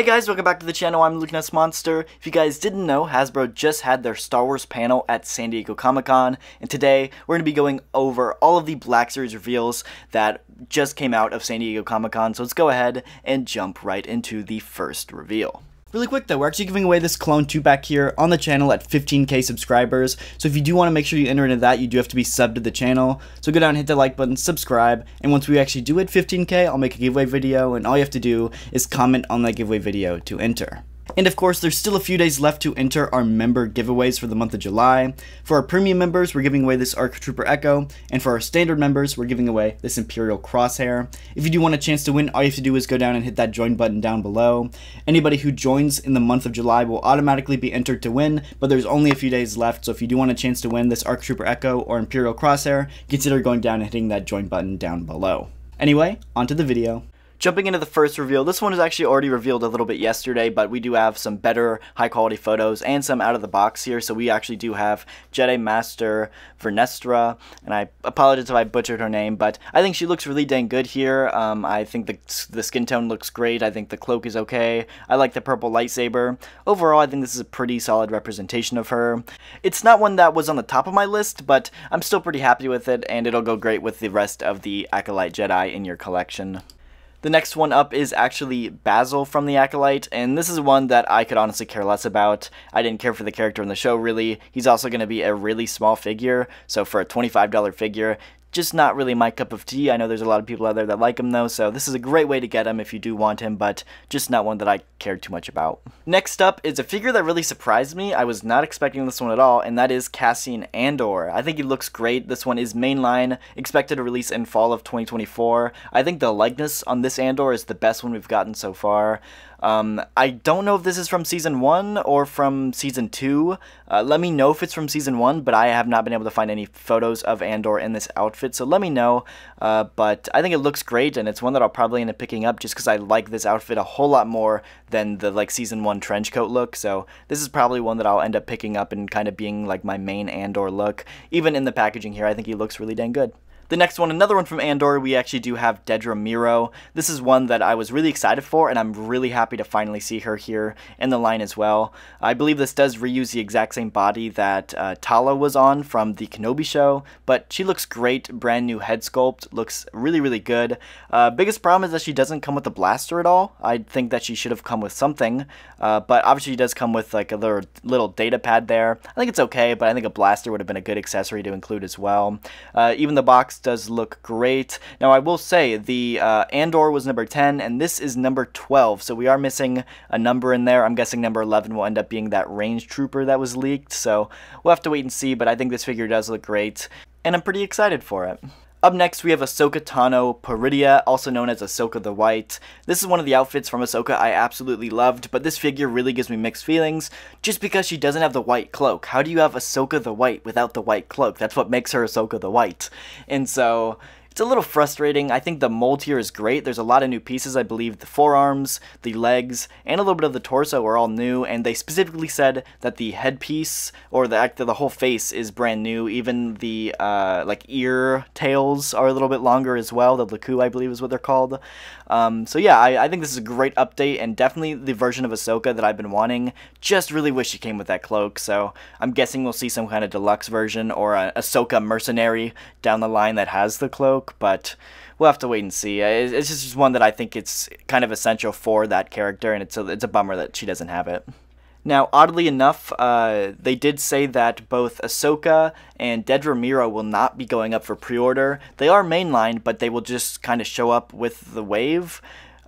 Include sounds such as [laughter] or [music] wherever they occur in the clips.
Hey guys, welcome back to the channel, I'm Ness Monster. If you guys didn't know, Hasbro just had their Star Wars panel at San Diego Comic-Con, and today we're going to be going over all of the Black Series reveals that just came out of San Diego Comic-Con, so let's go ahead and jump right into the first reveal. Really quick though, we're actually giving away this Clone 2 back here on the channel at 15k subscribers, so if you do want to make sure you enter into that, you do have to be subbed to the channel, so go down hit the like button, subscribe, and once we actually do hit 15k, I'll make a giveaway video, and all you have to do is comment on that giveaway video to enter. And of course, there's still a few days left to enter our member giveaways for the month of July. For our premium members, we're giving away this ARC Trooper Echo, and for our standard members, we're giving away this Imperial Crosshair. If you do want a chance to win, all you have to do is go down and hit that join button down below. Anybody who joins in the month of July will automatically be entered to win, but there's only a few days left, so if you do want a chance to win this ARC Trooper Echo or Imperial Crosshair, consider going down and hitting that join button down below. Anyway, onto the video. Jumping into the first reveal, this one is actually already revealed a little bit yesterday, but we do have some better high quality photos and some out of the box here. So we actually do have Jedi Master Vernestra, and I apologize if I butchered her name, but I think she looks really dang good here. Um, I think the, the skin tone looks great. I think the cloak is okay. I like the purple lightsaber. Overall, I think this is a pretty solid representation of her. It's not one that was on the top of my list, but I'm still pretty happy with it, and it'll go great with the rest of the Acolyte Jedi in your collection. The next one up is actually Basil from The Acolyte, and this is one that I could honestly care less about. I didn't care for the character in the show, really. He's also going to be a really small figure, so for a $25 figure, just not really my cup of tea. I know there's a lot of people out there that like him though, so this is a great way to get him if you do want him, but just not one that I cared too much about. Next up is a figure that really surprised me. I was not expecting this one at all, and that is Cassian Andor. I think he looks great. This one is mainline, expected to release in fall of 2024. I think the likeness on this Andor is the best one we've gotten so far. Um, I don't know if this is from season one or from season two. Uh, let me know if it's from season one, but I have not been able to find any photos of Andor in this outfit, so let me know. Uh, but I think it looks great, and it's one that I'll probably end up picking up just because I like this outfit a whole lot more than the like season one trench coat look. So this is probably one that I'll end up picking up and kind of being like my main Andor look. Even in the packaging here, I think he looks really dang good. The next one, another one from Andor, we actually do have Dedra Meero. This is one that I was really excited for, and I'm really happy to finally see her here in the line as well. I believe this does reuse the exact same body that uh, Tala was on from the Kenobi show, but she looks great. Brand new head sculpt, looks really, really good. Uh, biggest problem is that she doesn't come with a blaster at all. I think that she should have come with something, uh, but obviously she does come with like a little, little data pad there. I think it's okay, but I think a blaster would have been a good accessory to include as well. Uh, even the box does look great. Now, I will say, the uh, Andor was number 10, and this is number 12, so we are missing a number in there. I'm guessing number 11 will end up being that range trooper that was leaked, so we'll have to wait and see, but I think this figure does look great, and I'm pretty excited for it. Up next, we have Ahsoka Tano Peridea, also known as Ahsoka the White. This is one of the outfits from Ahsoka I absolutely loved, but this figure really gives me mixed feelings, just because she doesn't have the white cloak. How do you have Ahsoka the White without the white cloak? That's what makes her Ahsoka the White. And so, it's a little frustrating. I think the mold here is great. There's a lot of new pieces. I believe the forearms, the legs, and a little bit of the torso are all new, and they specifically said that the headpiece, or the, the whole face, is brand new. Even the, uh, like, ear tails are a little bit longer as well. The Lekku, I believe is what they're called. Um, so yeah, I, I think this is a great update, and definitely the version of Ahsoka that I've been wanting. Just really wish she came with that cloak, so I'm guessing we'll see some kind of deluxe version, or a Ahsoka mercenary down the line that has the cloak but we'll have to wait and see. It's just one that I think it's kind of essential for that character, and it's a, it's a bummer that she doesn't have it. Now, oddly enough, uh, they did say that both Ahsoka and Dedra Meero will not be going up for pre-order. They are mainline, but they will just kind of show up with the wave.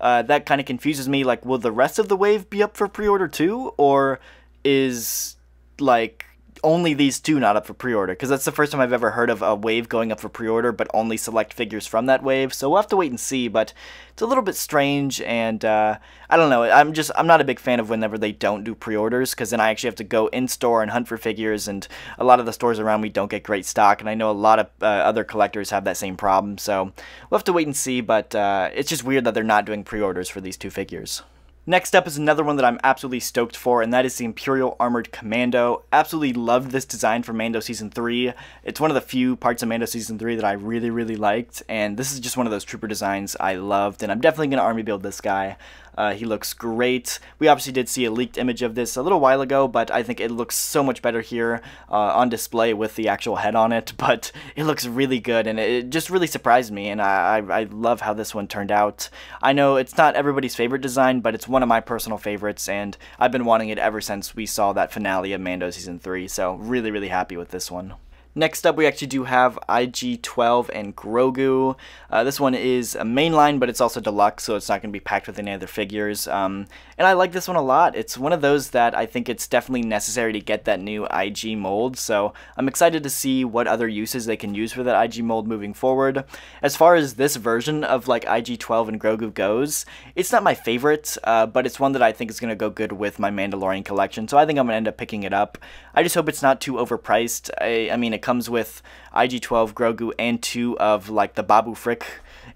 Uh, that kind of confuses me. Like, will the rest of the wave be up for pre-order too, or is like only these two not up for pre-order because that's the first time I've ever heard of a wave going up for pre-order but only select figures from that wave. So we'll have to wait and see but it's a little bit strange and uh, I don't know. I'm just I'm not a big fan of whenever they don't do pre-orders because then I actually have to go in store and hunt for figures and a lot of the stores around me don't get great stock and I know a lot of uh, other collectors have that same problem. So we'll have to wait and see but uh, it's just weird that they're not doing pre-orders for these two figures. Next up is another one that I'm absolutely stoked for, and that is the Imperial Armored Commando. Absolutely loved this design for Mando Season 3. It's one of the few parts of Mando Season 3 that I really, really liked, and this is just one of those trooper designs I loved, and I'm definitely going to army build this guy. Uh, he looks great. We obviously did see a leaked image of this a little while ago, but I think it looks so much better here uh, on display with the actual head on it. [laughs] But it looks really good, and it just really surprised me, and I, I, I love how this one turned out. I know it's not everybody's favorite design, but it's one of my personal favorites, and I've been wanting it ever since we saw that finale of Mando Season 3, so really, really happy with this one. Next up, we actually do have IG-12 and Grogu. Uh, this one is a mainline, but it's also deluxe, so it's not going to be packed with any other figures. Um, and I like this one a lot. It's one of those that I think it's definitely necessary to get that new IG mold, so I'm excited to see what other uses they can use for that IG mold moving forward. As far as this version of like IG-12 and Grogu goes, it's not my favorite, uh, but it's one that I think is going to go good with my Mandalorian collection, so I think I'm going to end up picking it up. I just hope it's not too overpriced. I, I mean, it comes with IG-12, Grogu, and two of like the Babu Frick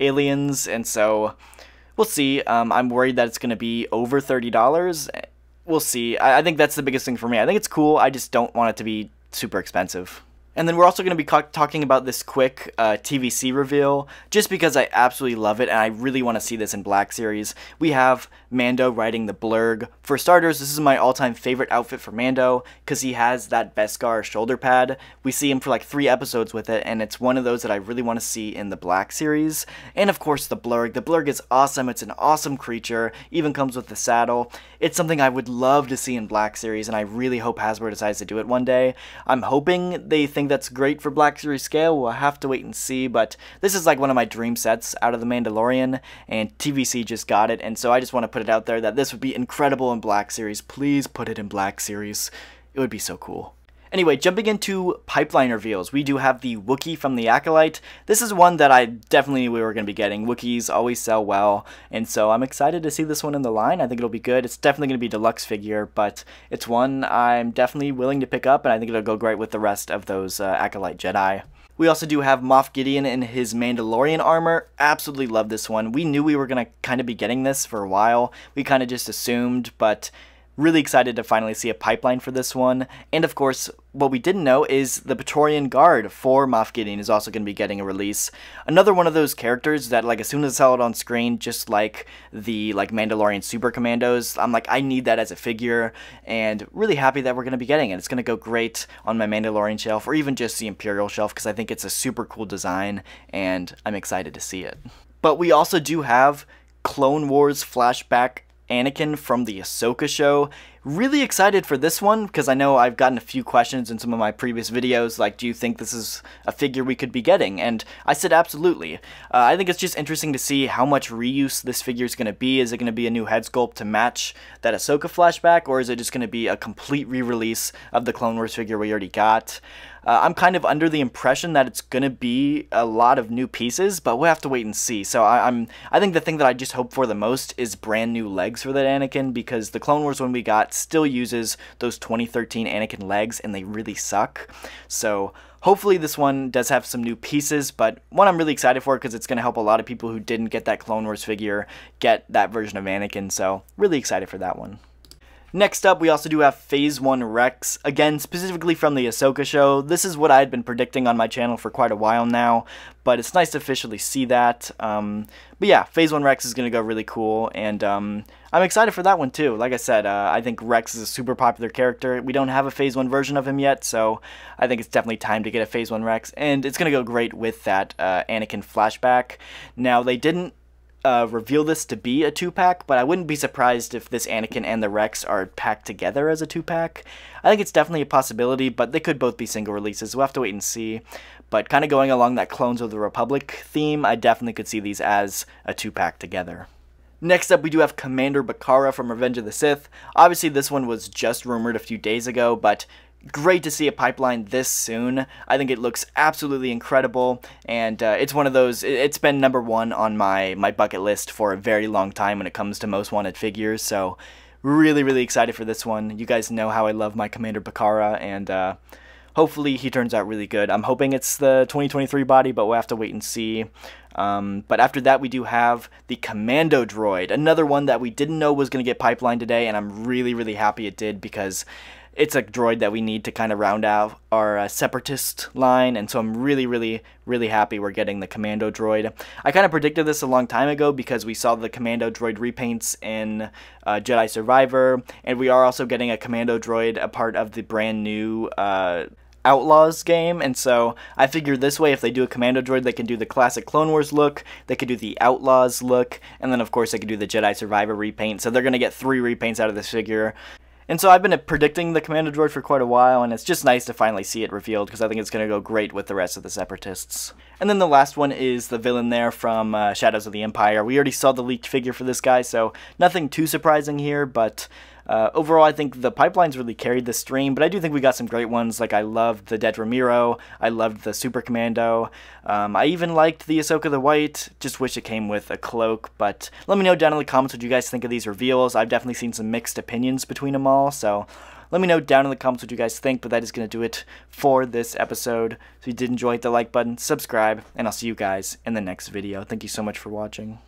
aliens, and so we'll see. Um, I'm worried that it's going to be over $30. We'll see. I, I think that's the biggest thing for me. I think it's cool. I just don't want it to be super expensive. And then we're also going to be talking about this quick uh, TVC reveal, just because I absolutely love it and I really want to see this in Black Series. We have Mando riding the Blurg. For starters, this is my all-time favorite outfit for Mando, because he has that Beskar shoulder pad. We see him for like three episodes with it, and it's one of those that I really want to see in the Black Series. And of course, the Blurg. The Blurg is awesome. It's an awesome creature, even comes with the saddle. It's something I would love to see in Black Series, and I really hope Hasbro decides to do it one day. I'm hoping they think that's great for Black Series scale. We'll have to wait and see, but this is like one of my dream sets out of The Mandalorian, and TVC just got it, and so I just want to put it out there that this would be incredible in Black Series. Please put it in Black Series. It would be so cool. Anyway, jumping into pipeline reveals, we do have the Wookiee from the Acolyte. This is one that I definitely knew we were going to be getting. Wookiees always sell well, and so I'm excited to see this one in the line. I think it'll be good. It's definitely going to be deluxe figure, but it's one I'm definitely willing to pick up, and I think it'll go great with the rest of those uh, Acolyte Jedi. We also do have Moff Gideon in his Mandalorian armor. Absolutely love this one. We knew we were going to kind of be getting this for a while. We kind of just assumed, but Really excited to finally see a pipeline for this one. And of course, what we didn't know is the Praetorian Guard for Moff Gideon is also going to be getting a release. Another one of those characters that, like, as soon as I saw it on screen, just like the, like, Mandalorian Super Commandos, I'm like, I need that as a figure, and really happy that we're going to be getting it. It's going to go great on my Mandalorian shelf, or even just the Imperial shelf, because I think it's a super cool design, and I'm excited to see it. But we also do have Clone Wars flashback Anakin from the Ahsoka show. Really excited for this one because I know I've gotten a few questions in some of my previous videos like, do you think this is a figure we could be getting? And I said absolutely. Uh, I think it's just interesting to see how much reuse this figure is going to be. Is it going to be a new head sculpt to match that Ahsoka flashback, or is it just going to be a complete re-release of the Clone Wars figure we already got? Uh, I'm kind of under the impression that it's going to be a lot of new pieces, but we'll have to wait and see. So I, am I think the thing that I just hope for the most is brand new legs for that Anakin, because the Clone Wars one we got still uses those 2013 Anakin legs, and they really suck. So hopefully this one does have some new pieces, but one I'm really excited for because it's going to help a lot of people who didn't get that Clone Wars figure get that version of Anakin, so really excited for that one. Next up, we also do have Phase 1 Rex, again, specifically from the Ahsoka show. This is what I had been predicting on my channel for quite a while now, but it's nice to officially see that. Um, but yeah, Phase 1 Rex is going to go really cool, and um, I'm excited for that one too. Like I said, uh, I think Rex is a super popular character. We don't have a Phase 1 version of him yet, so I think it's definitely time to get a Phase 1 Rex, and it's going to go great with that uh, Anakin flashback. Now, they didn't uh, reveal this to be a two pack, but I wouldn't be surprised if this Anakin and the Rex are packed together as a two pack. I think it's definitely a possibility, but they could both be single releases. We'll have to wait and see. But kind of going along that Clones of the Republic theme, I definitely could see these as a two pack together. Next up, we do have Commander Bacara from Revenge of the Sith. Obviously, this one was just rumored a few days ago, but great to see a pipeline this soon. I think it looks absolutely incredible, and uh, it's one of those. It's been number one on my my bucket list for a very long time when it comes to most wanted figures. So, really, really excited for this one. You guys know how I love my Commander Bacara, and uh, hopefully he turns out really good. I'm hoping it's the 2023 body, but we'll have to wait and see. Um, but after that, we do have the Commando Droid, another one that we didn't know was going to get pipeline today, and I'm really, really happy it did because it's a droid that we need to kind of round out our uh, separatist line, and so I'm really, really, really happy we're getting the commando droid. I kind of predicted this a long time ago because we saw the commando droid repaints in uh, Jedi Survivor, and we are also getting a commando droid, a part of the brand new uh, Outlaws game, and so I figured this way, if they do a Commando Droid, they can do the classic Clone Wars look, they could do the Outlaws look, and then of course they could do the Jedi Survivor repaint, so they're going to get three repaints out of this figure. And so I've been predicting the Commando Droid for quite a while, and it's just nice to finally see it revealed, because I think it's going to go great with the rest of the Separatists. And then the last one is the villain there from uh, Shadows of the Empire. We already saw the leaked figure for this guy, so nothing too surprising here, but uh, overall, I think the pipelines really carried the stream, but I do think we got some great ones. Like I loved the Dedra Meero, I loved the Super Commando. Um, I even liked the Ahsoka the White. Just wish it came with a cloak. But let me know down in the comments what you guys think of these reveals. I've definitely seen some mixed opinions between them all, so let me know down in the comments what you guys think, but that is going to do it for this episode. So if you did enjoy, hit the like button, subscribe, and I'll see you guys in the next video. Thank you so much for watching.